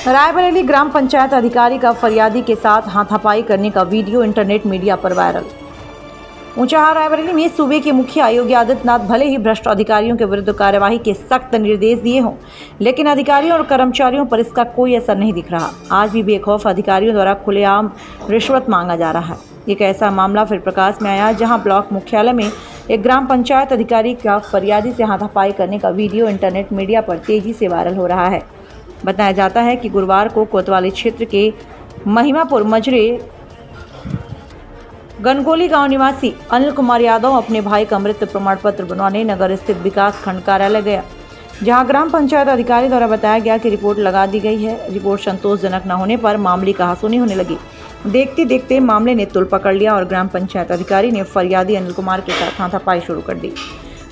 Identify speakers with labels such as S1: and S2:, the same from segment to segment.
S1: रायबरेली ग्राम पंचायत अधिकारी का फरियादी के साथ हाथापाई करने का वीडियो इंटरनेट मीडिया पर वायरल। ऊंचाहार रायबरेली में सूबे के मुखिया योगी आदित्यनाथ भले ही भ्रष्ट अधिकारियों के विरुद्ध कार्यवाही के सख्त निर्देश दिए हों, लेकिन अधिकारियों और कर्मचारियों पर इसका कोई असर नहीं दिख रहा। आज भी बेखौफ अधिकारियों द्वारा खुलेआम रिश्वत मांगा जा रहा है। एक ऐसा मामला फिर प्रकाश में आया, जहाँ ब्लॉक मुख्यालय में एक ग्राम पंचायत अधिकारी का फरियादी से हाथापाई करने का वीडियो इंटरनेट मीडिया पर तेज़ी से वायरल हो रहा है। बताया जाता है कि गुरुवार को कोतवाली क्षेत्र के महिमापुर मजरे गनगोली गाँव निवासी अनिल कुमार यादव अपने भाई का मृत्यु प्रमाण पत्र बनवाने नगर स्थित विकास खंड कार्यालय गया, जहाँ ग्राम पंचायत अधिकारी द्वारा बताया गया कि रिपोर्ट लगा दी गई है। रिपोर्ट संतोषजनक न होने पर मामले कहासुनी होने लगी। देखते देखते मामले ने तुल पकड़ लिया और ग्राम पंचायत अधिकारी ने फरियादी अनिल कुमार के साथ हाथापाई शुरू कर दी।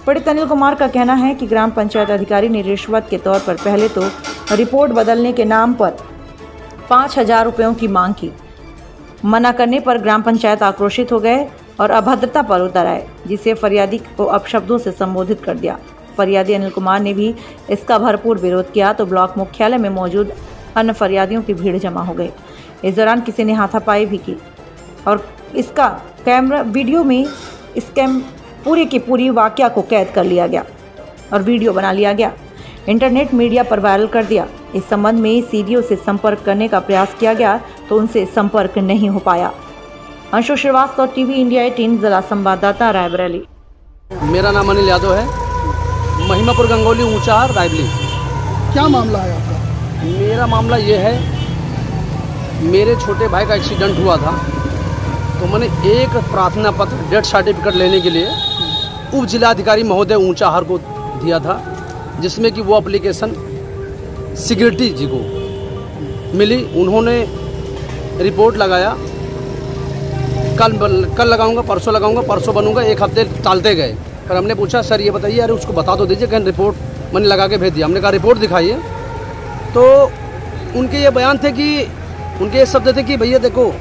S1: पीड़ित अनिल कुमार का कहना है कि ग्राम पंचायत अधिकारी ने रिश्वत के तौर पर पहले तो रिपोर्ट बदलने के नाम पर पाँच हज़ार रुपयों की मांग की। मना करने पर ग्राम पंचायत आक्रोशित हो गए और अभद्रता पर उतर आए, जिसे फरियादी को अपशब्दों से संबोधित कर दिया। फरियादी अनिल कुमार ने भी इसका भरपूर विरोध किया तो ब्लॉक मुख्यालय में मौजूद अन्य फरियादियों की भीड़ जमा हो गई। इस दौरान किसी ने हाथापाई भी की और इसका कैमरा, वीडियो में इस कैम, पूरी की पूरी वाक्य को कैद कर लिया गया और वीडियो बना लिया गया। इंटरनेट मीडिया पर वायरल कर दिया। इस संबंध में सीडीओ से संपर्क करने का प्रयास किया गया तो उनसे संपर्क नहीं हो पाया। Anshu Srivastava TV India eighteen जिला संवाददाता रायबरेली।
S2: मेरा नाम अनिल यादव है। महिमापुर गंगोली ऊंचाहार रायबली
S3: क्या मामला है आपका?
S2: मेरा मामला ये है मेरे छोटे भाई का एक्सीडेंट हुआ था तो मैंने एक प्रार्थना पत्र डेथ सर्टिफिकेट लेने के लिए उप जिलाधिकारी महोदय ऊंचाहार को दिया था। जिसमें कि वो एप्लीकेशन सिक्योरिटी जी को मिली। उन्होंने रिपोर्ट लगाया। कल कल लगाऊँगा, परसों लगाऊँगा, परसों बनूँगा, एक हफ़्ते टालते गए। पर हमने पूछा, सर, ये बताइए, अरे उसको बता तो दीजिए, कहीं रिपोर्ट मैंने लगा के भेज दिया। हमने कहा रिपोर्ट दिखाइए। तो उनके ये बयान थे कि, उनके ये शब्द थे कि, भैया देखो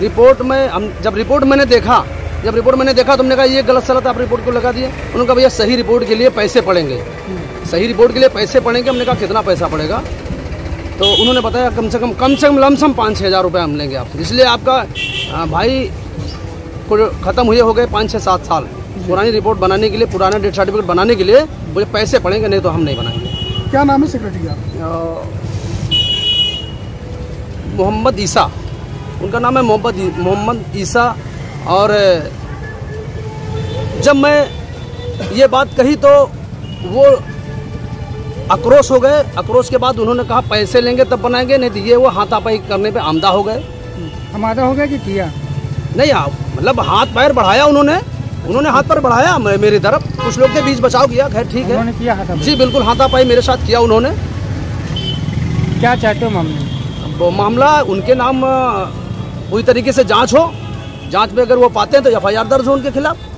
S2: रिपोर्ट में हम, जब रिपोर्ट मैंने देखा जब रिपोर्ट मैंने देखा तो हमने कहा ये गलत सलत आप रिपोर्ट को लगा दिए? उन्होंने कहा भैया सही रिपोर्ट के लिए पैसे पड़ेंगे। सही रिपोर्ट के लिए पैसे पड़ेंगे हमने कहा कितना पैसा पड़ेगा? तो उन्होंने बताया कम से कम कम से कम लमसम पाँच छः हज़ार रुपये हम लेंगे आप इसलिए आपका भाई को ख़त्म हुए हो गए पाँच छः सात साल। पुरानी रिपोर्ट बनाने के लिए पुराना डेथ सर्टिफिकेट बनाने के लिए मुझे पैसे पड़ेंगे नहीं तो हम नहीं बनाएँगे।
S3: क्या नाम है सेक्रेटरी का?
S2: मोहम्मद ईसा। उनका नाम है मोहम्मद मोहम्मद ईसा और जब मैं ये बात कही तो वो आक्रोश हो गए। आक्रोश के बाद उन्होंने कहा पैसे लेंगे तब बनाएँगे नहीं तो ये वो हाथापाई करने पे आमदा हो गए।
S3: हमारा हो गया कि किया?
S2: नहीं मतलब हाथ पैर बढ़ाया उन्होंने। उन्होंने हाथ पैर बढ़ाया मेरी तरफ़। कुछ लोग के बीच बचाव किया खैर ठीक है।
S3: उन्होंने किया
S2: जी बिल्कुल हाथापाई मेरे साथ किया उन्होंने।
S3: क्या चाहते हो मामले
S2: मामला उनके नाम पूरी तरीके से जाँच हो। जाँच में अगर वो पाते हैं तो एफआईआर दर्ज हो उनके खिलाफ।